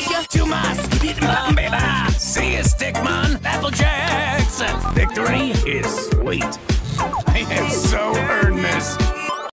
race you to my speed mom, baby. See you, Stickman, Apple Jacks. Victory is sweet. I have so earned this.